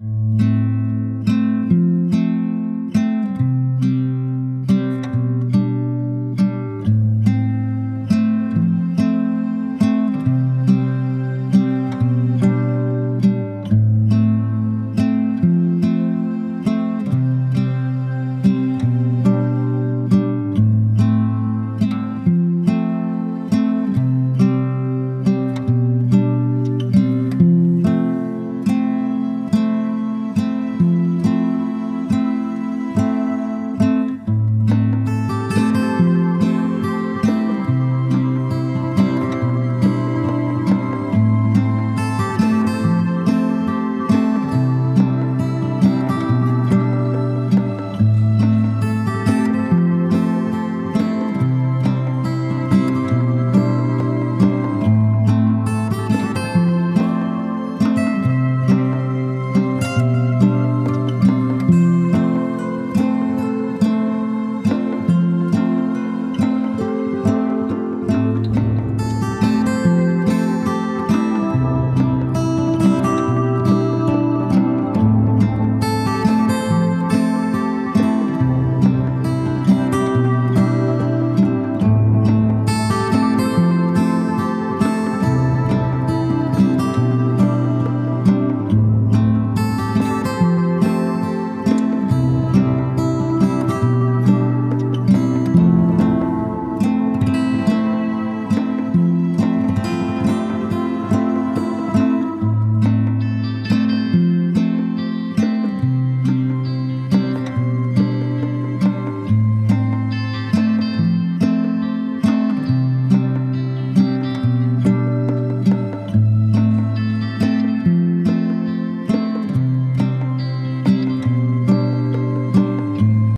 you.